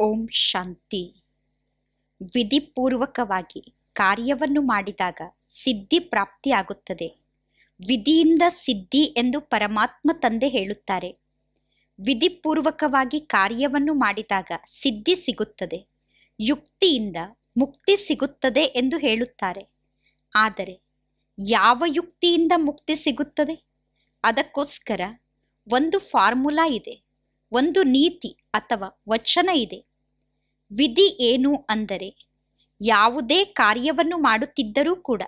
ಓಂ ಶಾಂತಿ. ವಿಧಿಪೂರ್ವಕವಾಗಿ ಕಾರ್ಯವನ್ನು ಮಾಡಿದಾಗ ಸಿದ್ಧಿ ಪ್ರಾಪ್ತಿಯಾಗುತ್ತದೆ. ವಿಧಿಯಿಂದ ಸಿದ್ಧಿ ಎಂದು ಪರಮಾತ್ಮ ತಂದೆ ಹೇಳುತ್ತಾರೆ. ವಿಧಿಪೂರ್ವಕವಾಗಿ ಕಾರ್ಯವನ್ನು ಮಾಡಿದಾಗ ಸಿದ್ಧಿ ಸಿಗುತ್ತದೆ. ಯುಕ್ತಿಯಿಂದ ಮುಕ್ತಿ ಸಿಗುತ್ತದೆ ಎಂದು ಹೇಳುತ್ತಾರೆ. ಆದರೆ ಯಾವ ಯುಕ್ತಿಯಿಂದ ಮುಕ್ತಿ ಸಿಗುತ್ತದೆ? ಅದಕ್ಕೋಸ್ಕರ ಒಂದು ಫಾರ್ಮುಲಾ ಇದೆ, ಒಂದು ನೀತಿ ಅಥವಾ ವಚನ ಇದೆ. ವಿಧಿ ಏನು ಅಂದರೆ, ಯಾವುದೇ ಕಾರ್ಯವನ್ನು ಮಾಡುತ್ತಿದ್ದರೂ ಕೂಡ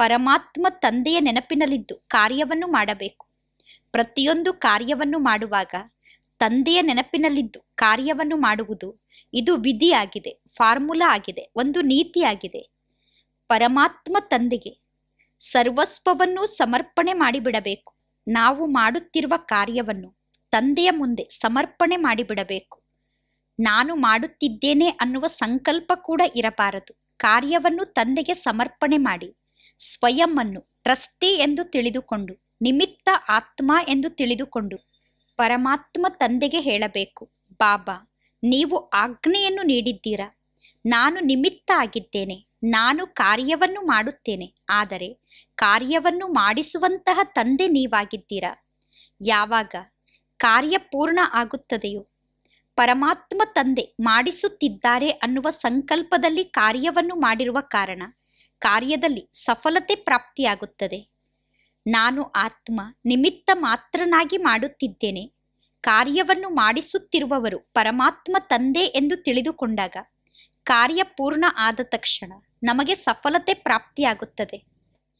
ಪರಮಾತ್ಮ ತಂದೆಯ ನೆನಪಿನಲ್ಲಿದ್ದು ಕಾರ್ಯವನ್ನು ಮಾಡಬೇಕು. ಪ್ರತಿಯೊಂದು ಕಾರ್ಯವನ್ನು ಮಾಡುವಾಗ ತಂದೆಯ ನೆನಪಿನಲ್ಲಿದ್ದು ಕಾರ್ಯವನ್ನು ಮಾಡುವುದು ಇದು ವಿಧಿಯಾಗಿದೆ ಫಾರ್ಮುಲಾ ಆಗಿದೆ, ಒಂದು ನೀತಿಯಾಗಿದೆ ಪರಮಾತ್ಮ ತಂದೆಗೆ ಸರ್ವಸ್ವವನ್ನು ಸಮರ್ಪಣೆ ಮಾಡಿಬಿಡಬೇಕು. ನಾವು ಮಾಡುತ್ತಿರುವ ಕಾರ್ಯವನ್ನು ತಂದೆಯ ಮುಂದೆ ಸಮರ್ಪಣೆ ಮಾಡಿಬಿಡಬೇಕು. ನಾನು ಮಾಡುತ್ತಿದ್ದೇನೆ ಅನ್ನುವ ಸಂಕಲ್ಪ ಕೂಡ ಇರಬಾರದು. ಕಾರ್ಯವನ್ನು ತಂದೆಗೆ ಸಮರ್ಪಣೆ ಮಾಡಿ. ಸ್ವಯಂ ಅನ್ನು ಟ್ರಸ್ಟಿ ಎಂದು ತಿಳಿದುಕೊಂಡು, ನಿಮಿತ್ತ ಆತ್ಮ ಎಂದು ತಿಳಿದುಕೊಂಡು, ಪರಮಾತ್ಮ ತಂದೆಗೆ ಹೇಳಬೇಕು, ಬಾಬಾ, ನೀವು ಆಜ್ಞೆಯನ್ನು ನೀಡಿದ್ದೀರಾ? ನಾನು ನಿಮಿತ್ತ ಆಗಿದ್ದೇನೆ. ನಾನು ಕಾರ್ಯವನ್ನು ಮಾಡುತ್ತೇನೆ. ಆದರೆ ಕಾರ್ಯವನ್ನು ಮಾಡಿಸುವಂತಹ ತಂದೆ ನೀವಾಗಿದ್ದೀರಾ? ಯಾವಾಗ ಕಾರ್ಯ ಪೂರ್ಣ ಆಗುತ್ತದೆಯೋ ಪರಮಾತ್ಮ ತಂದೆ ಮಾಡಿಸುತ್ತಿದ್ದಾರೆ ಅನ್ನುವ ಸಂಕಲ್ಪದಲ್ಲಿ ಕಾರ್ಯವನ್ನು ಮಾಡಿರುವ ಕಾರಣ ಕಾರ್ಯದಲ್ಲಿ ಸಫಲತೆ ಪ್ರಾಪ್ತಿಯಾಗುತ್ತದೆ. ನಾನು ಆತ್ಮ ನಿಮಿತ್ತ ಮಾತ್ರನಾಗಿ ಮಾಡುತ್ತಿದ್ದೇನೆ. ಕಾರ್ಯವನ್ನು ಮಾಡಿಸುತ್ತಿರುವವರು ಪರಮಾತ್ಮ ತಂದೆ ಎಂದು ತಿಳಿದುಕೊಂಡಾಗ ಕಾರ್ಯ ಪೂರ್ಣ ಆದ ತಕ್ಷಣ ನಮಗೆ ಸಫಲತೆ ಪ್ರಾಪ್ತಿಯಾಗುತ್ತದೆ.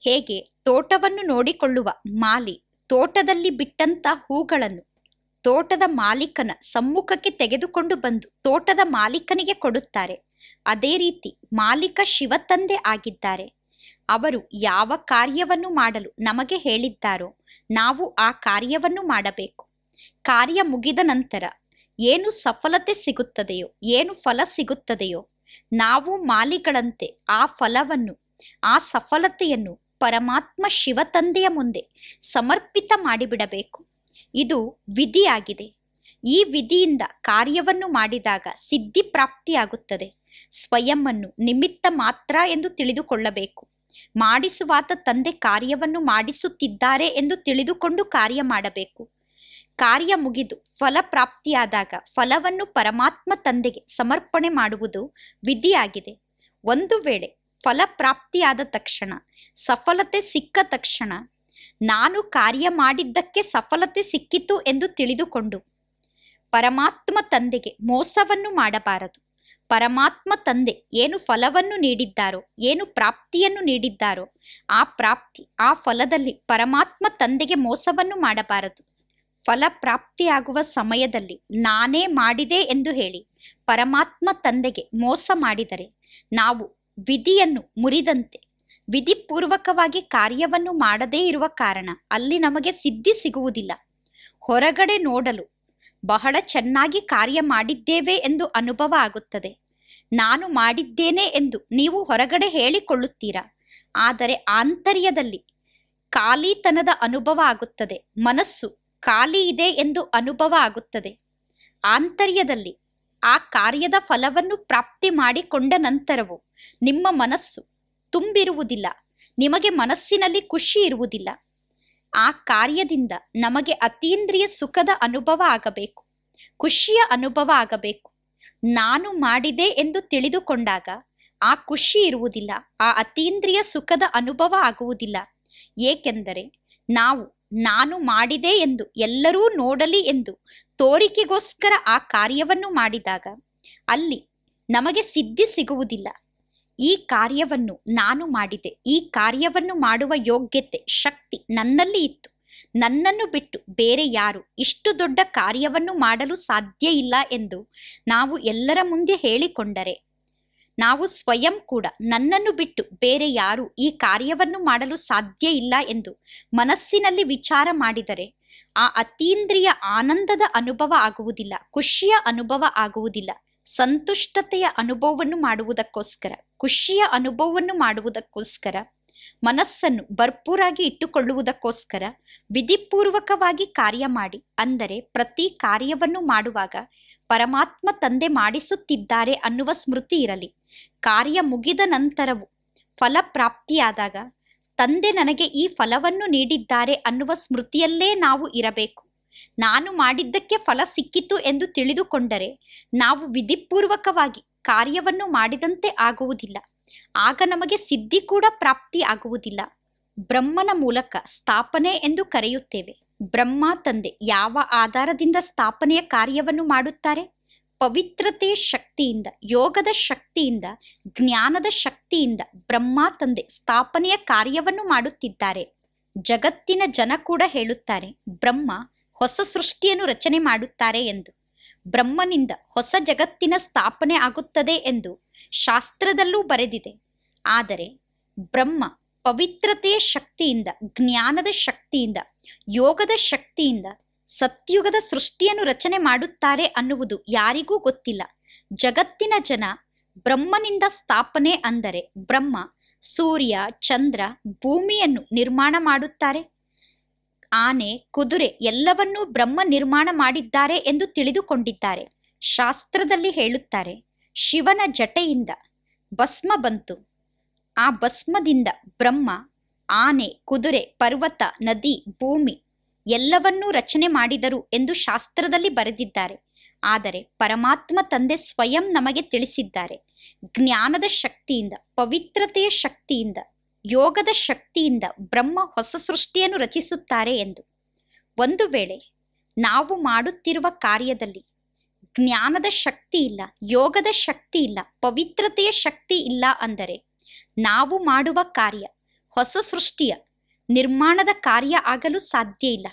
ಹೇಗೆ? ತೋಟವನ್ನು ನೋಡಿಕೊಳ್ಳುವ ಮಾಲಿ ತೋಟದಲ್ಲಿ ಬಿಟ್ಟಂತ ಹೂಗಳನ್ನು ತೋಟದ ಮಾಲೀಕನ ಸಮ್ಮುಖಕ್ಕೆ ತೆಗೆದುಕೊಂಡು ಬಂದು ತೋಟದ ಮಾಲೀಕನಿಗೆ ಕೊಡುತ್ತಾರೆ. ಅದೇ ರೀತಿ ಮಾಲೀಕ ಶಿವತಂದೆ ಆಗಿದ್ದಾರೆ. ಅವರು ಯಾವ ಕಾರ್ಯವನ್ನು ಮಾಡಲು ನಮಗೆ ಹೇಳಿದ್ದಾರೋ ನಾವು ಆ ಕಾರ್ಯವನ್ನು ಮಾಡಬೇಕು. ಕಾರ್ಯ ಮುಗಿದ ನಂತರ ಏನು ಸಫಲತೆ ಸಿಗುತ್ತದೆಯೋ, ಏನು ಫಲ ಸಿಗುತ್ತದೆಯೋ, ನಾವು ಮಾಲಿಗಳಂತೆ ಆ ಫಲವನ್ನು, ಆ ಸಫಲತೆಯನ್ನು ಪರಮಾತ್ಮ ಶಿವತಂದೆಯ ಮುಂದೆ ಸಮರ್ಪಿತ ಮಾಡಿಬಿಡಬೇಕು. ಇದು ವಿಧಿಯಾಗಿದೆ. ಈ ವಿಧಿಯಿಂದ ಕಾರ್ಯವನ್ನು ಮಾಡಿದಾಗ ಸಿದ್ಧಿ ಪ್ರಾಪ್ತಿಯಾಗುತ್ತದೆ. ಸ್ವಯಂವನ್ನು ನಿಮಿತ್ತ ಮಾತ್ರ ಎಂದು ತಿಳಿದುಕೊಳ್ಳಬೇಕು. ಮಾಡಿಸುವಾತ ತಂದೆ ಕಾರ್ಯವನ್ನು ಮಾಡಿಸುತ್ತಿದ್ದಾರೆ ಎಂದು ತಿಳಿದುಕೊಂಡು ಕಾರ್ಯ ಮಾಡಬೇಕು. ಕಾರ್ಯ ಮುಗಿದು ಫಲ ಪ್ರಾಪ್ತಿಯಾದಾಗ ಫಲವನ್ನು ಪರಮಾತ್ಮ ತಂದೆಗೆ ಸಮರ್ಪಣೆ ಮಾಡುವುದು ವಿಧಿಯಾಗಿದೆ. ಒಂದು ವೇಳೆ ಫಲ ಪ್ರಾಪ್ತಿಯಾದ ತಕ್ಷಣ, ಸಫಲತೆ ಸಿಕ್ಕ ತಕ್ಷಣ ನಾನು ಕಾರ್ಯ ಮಾಡಿದ್ದಕ್ಕೆ ಸಫಲತೆ ಸಿಕ್ಕಿತು ಎಂದು ತಿಳಿದುಕೊಂಡು. ಪರಮಾತ್ಮ ತಂದೆಗೆ ಮೋಸವನ್ನು ಮಾಡಬಾರದು. ಪರಮಾತ್ಮ ತಂದೆ ಏನು ಫಲವನ್ನು ನೀಡಿದ್ದಾರೋ, ಏನು ಪ್ರಾಪ್ತಿಯನ್ನು ನೀಡಿದ್ದಾರೋ, ಆ ಪ್ರಾಪ್ತಿ, ಆ ಫಲದಲ್ಲಿ ಪರಮಾತ್ಮ ತಂದೆಗೆ ಮೋಸವನ್ನು ಮಾಡಬಾರದು. ಫಲ ಪ್ರಾಪ್ತಿಯಾಗುವ ಸಮಯದಲ್ಲಿ ನಾನೇ ಮಾಡಿದೆ ಎಂದು ಹೇಳಿ ಪರಮಾತ್ಮ ತಂದೆಗೆ ಮೋಸ ಮಾಡಿದರೆ, ನಾವು ವಿಧಿಯನ್ನು ಮುರಿದಂತೆ ವಿಧಿಪೂರ್ವಕವಾಗಿ ಕಾರ್ಯವನ್ನು ಮಾಡದೇ ಇರುವ ಕಾರಣ ಅಲ್ಲಿ ನಮಗೆ ಸಿದ್ಧಿ ಸಿಗುವುದಿಲ್ಲ. ಹೊರಗಡೆ ನೋಡಲು ಬಹಳ ಚೆನ್ನಾಗಿ ಕಾರ್ಯ ಮಾಡಿದ್ದೇವೆ ಎಂದು ಅನುಭವ ಆಗುತ್ತದೆ. ನಾನು ಮಾಡಿದ್ದೇನೆ ಎಂದು ನೀವು ಹೊರಗಡೆ ಹೇಳಿಕೊಳ್ಳುತ್ತೀರಾ? ಆದರೆ ಆಂತರ್ಯದಲ್ಲಿ ಖಾಲಿತನದ ಅನುಭವ ಆಗುತ್ತದೆ. ಮನಸ್ಸು ಖಾಲಿ ಇದೆ ಎಂದು ಅನುಭವ ಆಗುತ್ತದೆ. ಆಂತರ್ಯದಲ್ಲಿ ಆ ಕಾರ್ಯದ ಫಲವನ್ನು ಪ್ರಾಪ್ತಿ ಮಾಡಿಕೊಂಡ ನಂತರವೂ ನಿಮ್ಮ ಮನಸ್ಸು ತುಂಬಿರುವುದಿಲ್ಲ. ನಿಮಗೆ ಮನಸ್ಸಿನಲ್ಲಿ ಖುಷಿ ಇರುವುದಿಲ್ಲ. ಆ ಕಾರ್ಯದಿಂದ ನಮಗೆ ಅತೀಂದ್ರಿಯ ಸುಖದ ಅನುಭವ ಆಗಬೇಕು. ಖುಷಿಯ ಅನುಭವ ಆಗಬೇಕು. ನಾನು ಮಾಡಿದೆ ಎಂದು ತಿಳಿದುಕೊಂಡಾಗ ಆ ಖುಷಿ ಇರುವುದಿಲ್ಲ, ಆ ಅತೀಂದ್ರಿಯ ಸುಖದ ಅನುಭವ ಆಗುವುದಿಲ್ಲ. ಏಕೆಂದರೆ ನಾವು ನಾನು ಮಾಡಿದೆ ಎಂದು ಎಲ್ಲರೂ ನೋಡಲಿ ಎಂದು ತೋರಿಕೆಗೋಸ್ಕರ ಆ ಕಾರ್ಯವನ್ನು ಮಾಡಿದಾಗ ಅಲ್ಲಿ ನಮಗೆ ಸಿದ್ಧಿ ಸಿಗುವುದಿಲ್ಲ. ಈ ಕಾರ್ಯವನ್ನು ನಾನು ಮಾಡಿದೆ. ಈ ಕಾರ್ಯವನ್ನು ಮಾಡುವ ಯೋಗ್ಯತೆ, ಶಕ್ತಿ ನನ್ನಲ್ಲಿ ಇತ್ತು. ನನ್ನನ್ನು ಬಿಟ್ಟು ಬೇರೆ ಯಾರು ಇಷ್ಟು ದೊಡ್ಡ ಕಾರ್ಯವನ್ನು ಮಾಡಲು ಸಾಧ್ಯ ಇಲ್ಲ ಎಂದು ನಾವು ಎಲ್ಲರ ಮುಂದೆ ಹೇಳಿಕೊಂಡರೆ, ನಾವು ಸ್ವಯಂ ಕೂಡ ನನ್ನನ್ನು ಬಿಟ್ಟು ಬೇರೆ ಯಾರು ಈ ಕಾರ್ಯವನ್ನು ಮಾಡಲು ಸಾಧ್ಯ ಇಲ್ಲ ಎಂದು ಮನಸ್ಸಿನಲ್ಲಿ ವಿಚಾರ ಮಾಡಿದರೆ, ಆ ಅತೀಂದ್ರಿಯ ಆನಂದದ ಅನುಭವ ಆಗುವುದಿಲ್ಲ, ಖುಷಿಯ ಅನುಭವ ಆಗುವುದಿಲ್ಲ. ಸಂತುಷ್ಟತೆಯ ಅನುಭವವನ್ನು ಮಾಡುವುದಕ್ಕೋಸ್ಕರ, ಖುಷಿಯ ಅನುಭವವನ್ನು ಮಾಡುವುದಕ್ಕೋಸ್ಕರ, ಮನಸ್ಸನ್ನು ಭರ್ಪೂರಾಗಿ ಇಟ್ಟುಕೊಳ್ಳುವುದಕ್ಕೋಸ್ಕರ ವಿಧಿಪೂರ್ವಕವಾಗಿ ಕಾರ್ಯ ಮಾಡಿ, ಅಂದರೆ ಪ್ರತಿ ಕಾರ್ಯವನ್ನು ಮಾಡುವಾಗ ಪರಮಾತ್ಮ ತಂದೆ ಮಾಡಿಸುತ್ತಿದ್ದಾರೆ ಅನ್ನುವ ಸ್ಮೃತಿ ಇರಲಿ. ಕಾರ್ಯ ಮುಗಿದ ನಂತರವೂ ಫಲ ಪ್ರಾಪ್ತಿಯಾದಾಗ ತಂದೆ ನನಗೆ ಈ ಫಲವನ್ನು ನೀಡಿದ್ದಾರೆ ಅನ್ನುವ ಸ್ಮೃತಿಯಲ್ಲೇ ನಾವು ಇರಬೇಕು. ನಾನು ಮಾಡಿದ್ದಕ್ಕೆ ಫಲ ಸಿಕ್ಕಿತು ಎಂದು ತಿಳಿದುಕೊಂಡರೆ ನಾವು ವಿಧಿಪೂರ್ವಕವಾಗಿ ಕಾರ್ಯವನ್ನು ಮಾಡಿದಂತೆ ಆಗುವುದಿಲ್ಲ. ಆಗ ನಮಗೆ ಸಿದ್ಧಿ ಕೂಡ ಪ್ರಾಪ್ತಿ ಆಗುವುದಿಲ್ಲ. ಬ್ರಹ್ಮನ ಮೂಲಕ ಸ್ಥಾಪನೆ ಎಂದು ಕರೆಯುತ್ತೇವೆ. ಬ್ರಹ್ಮ ತಂದೆ ಯಾವ ಆಧಾರದಿಂದ ಸ್ಥಾಪನೆಯ ಕಾರ್ಯವನ್ನು ಮಾಡುತ್ತಾರೆ? ಪವಿತ್ರತೆ ಶಕ್ತಿಯಿಂದ, ಯೋಗದ ಶಕ್ತಿಯಿಂದ, ಜ್ಞಾನದ ಶಕ್ತಿಯಿಂದ ಬ್ರಹ್ಮ ತಂದೆ ಸ್ಥಾಪನೆಯ ಕಾರ್ಯವನ್ನು ಮಾಡುತ್ತಿದ್ದಾರೆ. ಜಗತ್ತಿನ ಜನ ಕೂಡ ಹೇಳುತ್ತಾರೆ, ಬ್ರಹ್ಮ ಹೊಸ ಸೃಷ್ಟಿಯನ್ನು ರಚನೆ ಮಾಡುತ್ತಾರೆ ಎಂದು. ಬ್ರಹ್ಮನಿಂದ ಹೊಸ ಜಗತ್ತಿನ ಸ್ಥಾಪನೆ ಆಗುತ್ತದೆ ಎಂದು ಶಾಸ್ತ್ರದಲ್ಲೂ ಬರೆದಿದೆ. ಆದರೆ ಬ್ರಹ್ಮ ಪವಿತ್ರತೆಯ ಶಕ್ತಿಯಿಂದ, ಜ್ಞಾನದ ಶಕ್ತಿಯಿಂದ, ಯೋಗದ ಶಕ್ತಿಯಿಂದ ಸತ್ಯುಗದ ಸೃಷ್ಟಿಯನ್ನು ರಚನೆ ಮಾಡುತ್ತಾರೆ ಅನ್ನುವುದು ಯಾರಿಗೂ ಗೊತ್ತಿಲ್ಲ. ಜಗತ್ತಿನ ಜನ ಬ್ರಹ್ಮನಿಂದ ಸ್ಥಾಪನೆ ಅಂದರೆ ಬ್ರಹ್ಮ, ಸೂರ್ಯ, ಚಂದ್ರ ಭೂಮಿಯನ್ನು ನಿರ್ಮಾಣ ಮಾಡುತ್ತಾರೆ. ಆನೆ, ಕುದುರೆ ಎಲ್ಲವನ್ನೂ ಬ್ರಹ್ಮ ನಿರ್ಮಾಣ ಮಾಡಿದ್ದಾರೆ ಎಂದು ತಿಳಿದುಕೊಂಡಿದ್ದಾರೆ. ಶಾಸ್ತ್ರದಲ್ಲಿ ಹೇಳುತ್ತಾರೆ, ಶಿವನ ಜಟೆಯಿಂದ ಭಸ್ಮ ಬಂತು. ಆ ಭಸ್ಮದಿಂದ ಬ್ರಹ್ಮ, ಆನೆ, ಕುದುರೆ, ಪರ್ವತ, ನದಿ, ಭೂಮಿ ಎಲ್ಲವನ್ನೂ ರಚನೆ ಮಾಡಿದರು ಎಂದು ಶಾಸ್ತ್ರದಲ್ಲಿ ಬರೆದಿದ್ದಾರೆ. ಆದರೆ ಪರಮಾತ್ಮ ತಂದೆ ಸ್ವಯಂ ನಮಗೆ ತಿಳಿಸಿದ್ದಾರೆ. ಜ್ಞಾನದ ಶಕ್ತಿಯಿಂದ, ಪವಿತ್ರತೆಯ ಶಕ್ತಿಯಿಂದ ಯೋಗದ ಶಕ್ತಿಯಿಂದ ಬ್ರಹ್ಮ ಹೊಸ ಸೃಷ್ಟಿಯನ್ನು ರಚಿಸುತ್ತಾರೆ ಎಂದು. ಒಂದು ವೇಳೆ ನಾವು ಮಾಡುತ್ತಿರುವ ಕಾರ್ಯದಲ್ಲಿ ಜ್ಞಾನದ ಶಕ್ತಿ ಇಲ್ಲ, ಯೋಗದ ಶಕ್ತಿ ಇಲ್ಲ, ಪವಿತ್ರತೆಯ ಶಕ್ತಿ ಇಲ್ಲ ಅಂದರೆ ನಾವು ಮಾಡುವ ಕಾರ್ಯ, ಹೊಸ ಸೃಷ್ಟಿಯ, ನಿರ್ಮಾಣದ ಕಾರ್ಯ ಆಗಲು ಸಾಧ್ಯ ಇಲ್ಲ.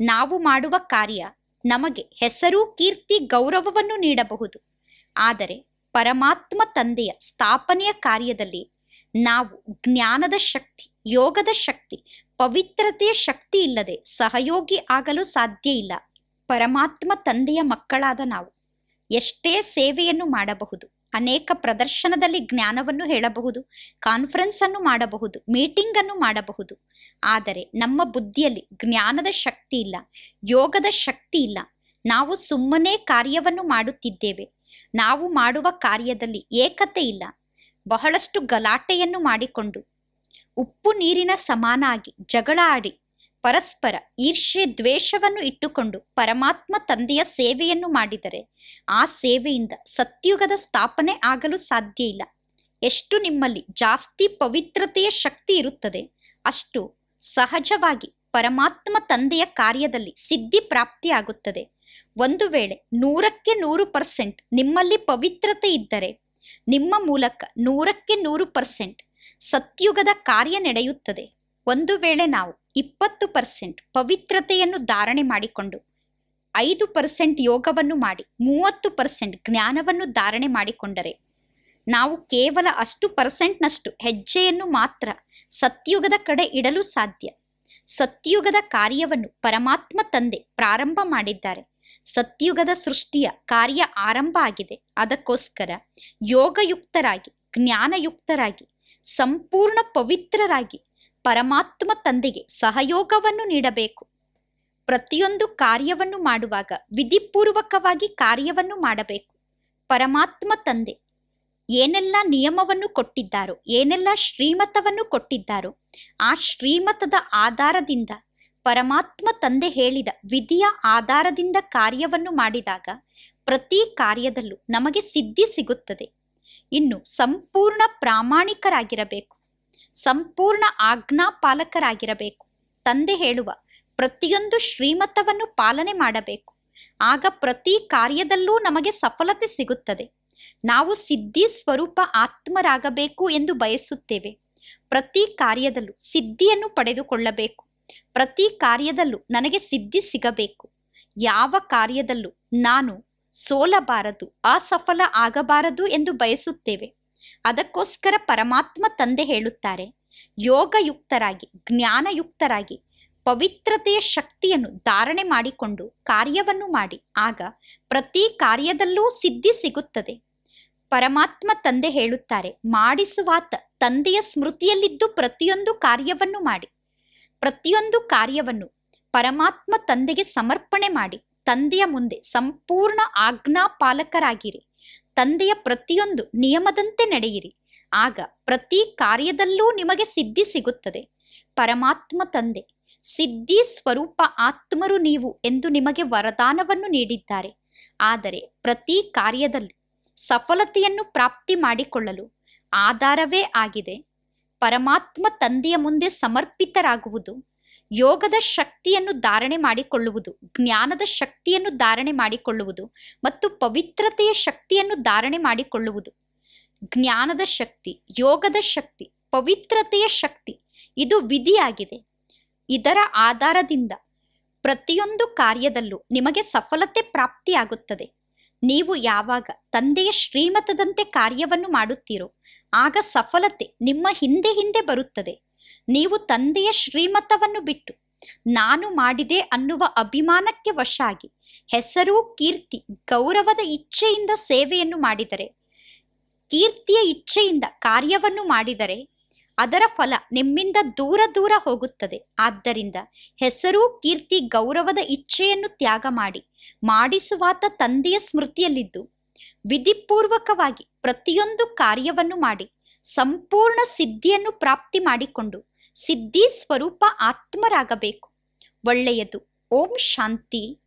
ನಾವು ಮಾಡುವ ಕಾರ್ಯ ನಮಗೆ ಹೆಸರು, ಕೀರ್ತಿ, ಗೌರವವನ್ನು ನೀಡಬಹುದು. ಆದರೆ ಪರಮಾತ್ಮ ತಂದೆಯ ಸ್ಥಾಪನೆಯ ಕಾರ್ಯದಲ್ಲಿ ನಾವು ಜ್ಞಾನದ ಶಕ್ತಿ, ಯೋಗದ ಶಕ್ತಿ, ಪವಿತ್ರತೆಯ ಶಕ್ತಿ ಇಲ್ಲದೆ ಸಹಯೋಗಿ ಆಗಲು ಸಾಧ್ಯ ಇಲ್ಲ. ಪರಮಾತ್ಮ ತಂದೆಯ ಮಕ್ಕಳಾದ ನಾವು. ಎಷ್ಟೇ ಸೇವೆಯನ್ನು ಮಾಡಬಹುದು, ಅನೇಕ ಪ್ರದರ್ಶನದಲ್ಲಿ ಜ್ಞಾನವನ್ನು ಹೇಳಬಹುದು ಕಾನ್ಫರೆನ್ಸ್ ಅನ್ನು ಮಾಡಬಹುದು ಮೀಟಿಂಗ್ ಅನ್ನು ಮಾಡಬಹುದು. ಆದರೆ ನಮ್ಮ ಬುದ್ಧಿಯಲ್ಲಿ ಜ್ಞಾನದ ಶಕ್ತಿ ಇಲ್ಲ, ಯೋಗದ ಶಕ್ತಿ ಇಲ್ಲ. ನಾವು ಸುಮ್ಮನೆ ಕಾರ್ಯವನ್ನು ಮಾಡುತ್ತಿದ್ದೇವೆ. ನಾವು ಮಾಡುವ ಕಾರ್ಯದಲ್ಲಿ ಏಕತೆ ಇಲ್ಲ. ಬಹಳಷ್ಟು ಗಲಾಟೆಯನ್ನು ಮಾಡಿಕೊಂಡು ಉಪ್ಪು ನೀರಿನ ಸಮಾನಾಗಿ ಜಗಳ ಆಡಿ ಪರಸ್ಪರ ಈರ್ಷೆ ದ್ವೇಷವನ್ನು ಇಟ್ಟುಕೊಂಡು ಪರಮಾತ್ಮ ತಂದೆಯ ಸೇವೆಯನ್ನು ಮಾಡಿದರೆ ಆ ಸೇವೆಯಿಂದ ಸತ್ಯುಗದ ಸ್ಥಾಪನೆ ಆಗಲು ಸಾಧ್ಯ ಇಲ್ಲ. ಎಷ್ಟು ನಿಮ್ಮಲ್ಲಿ ಜಾಸ್ತಿ ಪವಿತ್ರತೆಯ ಶಕ್ತಿ ಇರುತ್ತದೆ, ಅಷ್ಟು ಸಹಜವಾಗಿ ಪರಮಾತ್ಮ ತಂದೆಯ ಕಾರ್ಯದಲ್ಲಿ ಸಿದ್ಧಿ ಪ್ರಾಪ್ತಿಯಾಗುತ್ತದೆ. ಒಂದು ವೇಳೆ ನೂರಕ್ಕೆ ನೂರು ಪರ್ಸೆಂಟ್ ನಿಮ್ಮಲ್ಲಿ ಪವಿತ್ರತೆ ಇದ್ದರೆ ನಿಮ್ಮ ಮೂಲಕ ನೂರಕ್ಕೆ ನೂರು ಪರ್ಸೆಂಟ್ ಸತ್ಯುಗದ ಕಾರ್ಯ ನಡೆಯುತ್ತದೆ. ಒಂದು ವೇಳೆ ನಾವು ಇಪ್ಪತ್ತು ಪರ್ಸೆಂಟ್ ಪವಿತ್ರತೆಯನ್ನು ಧಾರಣೆ ಮಾಡಿಕೊಂಡು ಐದು ಪರ್ಸೆಂಟ್ ಯೋಗವನ್ನು ಮಾಡಿ ಮೂವತ್ತು ಪರ್ಸೆಂಟ್ ಜ್ಞಾನವನ್ನು ಧಾರಣೆ ಮಾಡಿಕೊಂಡರೆ ನಾವು ಕೇವಲ ಅಷ್ಟು ಪರ್ಸೆಂಟ್ನಷ್ಟು ಹೆಜ್ಜೆಯನ್ನು ಮಾತ್ರ ಸತ್ಯುಗದ ಕಡೆ ಇಡಲು ಸಾಧ್ಯ. ಸತ್ಯುಗದ ಕಾರ್ಯವನ್ನು ಪರಮಾತ್ಮ ತಂದೆ ಪ್ರಾರಂಭ ಮಾಡಿದ್ದಾರೆ. ಸತ್ಯುಗದ ಸೃಷ್ಟಿಯ ಕಾರ್ಯ ಆರಂಭ ಆಗಿದೆ. ಅದಕ್ಕೋಸ್ಕರ ಯೋಗಯುಕ್ತರಾಗಿ, ಜ್ಞಾನಯುಕ್ತರಾಗಿ, ಸಂಪೂರ್ಣ ಪವಿತ್ರರಾಗಿ ಪರಮಾತ್ಮ ತಂದೆಗೆ ಸಹಯೋಗವನ್ನು ನೀಡಬೇಕು. ಪ್ರತಿಯೊಂದು ಕಾರ್ಯವನ್ನು ಮಾಡುವಾಗ ವಿಧಿಪೂರ್ವಕವಾಗಿ ಕಾರ್ಯವನ್ನು ಮಾಡಬೇಕು. ಪರಮಾತ್ಮ ತಂದೆ ಏನೆಲ್ಲ ನಿಯಮವನ್ನು ಕೊಟ್ಟಿದ್ದಾರೋ, ಏನೆಲ್ಲ ಶ್ರೀಮತವನ್ನು ಕೊಟ್ಟಿದ್ದಾರೋ, ಆ ಶ್ರೀಮತದ ಆಧಾರದಿಂದ ಪರಮಾತ್ಮ ತಂದೆ ಹೇಳಿದ ವಿಧಿಯ ಆಧಾರದಿಂದ ಕಾರ್ಯವನ್ನು ಮಾಡಿದಾಗ ಪ್ರತಿ ಕಾರ್ಯದಲ್ಲೂ ನಮಗೆ ಸಿದ್ಧಿ ಸಿಗುತ್ತದೆ. ಇನ್ನು ಸಂಪೂರ್ಣ ಪ್ರಾಮಾಣಿಕರಾಗಿರಬೇಕು. ಸಂಪೂರ್ಣ ಆಜ್ಞಾಪಾಲಕರಾಗಿರಬೇಕು. ತಂದೆ ಹೇಳುವ ಪ್ರತಿಯೊಂದು ಶ್ರೀಮತವನ್ನು ಪಾಲನೆ ಮಾಡಬೇಕು. ಆಗ ಪ್ರತಿ ಕಾರ್ಯದಲ್ಲೂ ನಮಗೆ ಸಫಲತೆ ಸಿಗುತ್ತದೆ. ನಾವು ಸಿದ್ಧಿ ಸ್ವರೂಪ ಆತ್ಮರಾಗಬೇಕು ಎಂದು ಬಯಸುತ್ತೇವೆ. ಪ್ರತಿ ಕಾರ್ಯದಲ್ಲೂ ಸಿದ್ಧಿಯನ್ನು ಪಡೆದುಕೊಳ್ಳಬೇಕು. ಪ್ರತಿ ಕಾರ್ಯದಲ್ಲೂ ನನಗೆ ಸಿದ್ಧಿ ಸಿಗಬೇಕು. ಯಾವ ಕಾರ್ಯದಲ್ಲೂ ನಾನು ಸೋಲಬಾರದು, ಅಸಫಲ ಆಗಬಾರದು ಎಂದು ಬಯಸುತ್ತೇವೆ. ಅದಕ್ಕೋಸ್ಕರ ಪರಮಾತ್ಮ ತಂದೆ ಹೇಳುತ್ತಾರೆ, ಯೋಗಯುಕ್ತರಾಗಿ, ಜ್ಞಾನಯುಕ್ತರಾಗಿ, ಪವಿತ್ರತೆಯ ಶಕ್ತಿಯನ್ನು ಧಾರಣೆ ಮಾಡಿಕೊಂಡು ಕಾರ್ಯವನ್ನು ಮಾಡಿ. ಆಗ ಪ್ರತಿ ಕಾರ್ಯದಲ್ಲೂ ಸಿದ್ಧಿ ಸಿಗುತ್ತದೆ. ಪರಮಾತ್ಮ ತಂದೆ ಹೇಳುತ್ತಾರೆ, ಮಾಡಿಸುವಾತ ತಂದೆಯ ಸ್ಮೃತಿಯಲ್ಲಿದ್ದು ಪ್ರತಿಯೊಂದು ಕಾರ್ಯವನ್ನು ಮಾಡಿ. ಪ್ರತಿಯೊಂದು ಕಾರ್ಯವನ್ನು ಪರಮಾತ್ಮ ತಂದೆಗೆ ಸಮರ್ಪಣೆ ಮಾಡಿ, ತಂದೆಯ ಮುಂದೆ ಸಂಪೂರ್ಣ ಆಜ್ಞಾಪಾಲಕರಾಗಿರಿ. ತಂದೆಯ ಪ್ರತಿಯೊಂದು ನಿಯಮದಂತೆ ನಡೆಯಿರಿ. ಆಗ ಪ್ರತಿ ಕಾರ್ಯದಲ್ಲೂ ನಿಮಗೆ ಸಿದ್ಧಿ ಸಿಗುತ್ತದೆ. ಪರಮಾತ್ಮ ತಂದೆ, ಸಿದ್ಧಿ ಸ್ವರೂಪ ಆತ್ಮರು ನೀವು ಎಂದು ನಿಮಗೆ ವರದಾನವನ್ನು ನೀಡಿದ್ದಾರೆ. ಆದರೆ ಪ್ರತಿ ಕಾರ್ಯದಲ್ಲಿ ಸಫಲತೆಯನ್ನು ಪ್ರಾಪ್ತಿ ಮಾಡಿಕೊಳ್ಳಲು ಆಧಾರವೇ ಆಗಿದೆ. ಪರಮಾತ್ಮ ತಂದೆಯ ಮುಂದೆ ಸಮರ್ಪಿತರಾಗುವುದು, ಯೋಗದ ಶಕ್ತಿಯನ್ನು ಧಾರಣೆ ಮಾಡಿಕೊಳ್ಳುವುದು, ಜ್ಞಾನದ ಶಕ್ತಿಯನ್ನು ಧಾರಣೆ ಮಾಡಿಕೊಳ್ಳುವುದು ಮತ್ತು ಪವಿತ್ರತೆಯ ಶಕ್ತಿಯನ್ನು ಧಾರಣೆ ಮಾಡಿಕೊಳ್ಳುವುದು. ಜ್ಞಾನದ ಶಕ್ತಿ, ಯೋಗದ ಶಕ್ತಿ, ಪವಿತ್ರತೆಯ ಶಕ್ತಿ, ಇದು ವಿಧಿಯಾಗಿದೆ. ಇದರ ಆಧಾರದಿಂದ ಪ್ರತಿಯೊಂದು ಕಾರ್ಯದಲ್ಲೂ ನಿಮಗೆ ಸಫಲತೆ ಪ್ರಾಪ್ತಿಯಾಗುತ್ತದೆ. ನೀವು ಯಾವಾಗ ತಂದೆಯ ಶ್ರೀಮತದಂತೆ ಕಾರ್ಯವನ್ನು ಮಾಡುತ್ತೀರೋ, ಆಗ ಸಫಲತೆ ನಿಮ್ಮ ಹಿಂದೆ ಹಿಂದೆ ಬರುತ್ತದೆ. ನೀವು ತಂದೆಯ ಶ್ರೀಮತವನ್ನು ಬಿಟ್ಟು, ನಾನು ಮಾಡಿದೆ ಅನ್ನುವ ಅಭಿಮಾನಕ್ಕೆ ವಶ ಆಗಿ ಹೆಸರು, ಕೀರ್ತಿ, ಗೌರವದ ಇಚ್ಛೆಯಿಂದ ಸೇವೆಯನ್ನು ಮಾಡಿದರೆ, ಕೀರ್ತಿಯ ಇಚ್ಛೆಯಿಂದ ಕಾರ್ಯವನ್ನು ಮಾಡಿದರೆ ಅದರ ಫಲ ನಿಮ್ಮಿಂದ ದೂರ ದೂರ ಹೋಗುತ್ತದೆ. ಆದ್ದರಿಂದ ಹೆಸರು, ಕೀರ್ತಿ, ಗೌರವದ ಇಚ್ಛೆಯನ್ನು ತ್ಯಾಗ ಮಾಡಿ, ಮಾಡಿಸುವಾತ ತಂದೆಯ ಸ್ಮೃತಿಯಲ್ಲಿದ್ದು, ವಿಧಿಪೂರ್ವಕವಾಗಿ ಪ್ರತಿಯೊಂದು ಕಾರ್ಯವನ್ನು ಮಾಡಿ, ಸಂಪೂರ್ಣ ಸಿದ್ಧಿಯನ್ನು ಪ್ರಾಪ್ತಿ ಮಾಡಿಕೊಂಡು, ಸಿದ್ಧಿ ಸ್ವರೂಪ ಆತ್ಮರಾಗಬೇಕು. ಒಳ್ಳೆಯದು. ಓಂ ಶಾಂತಿ.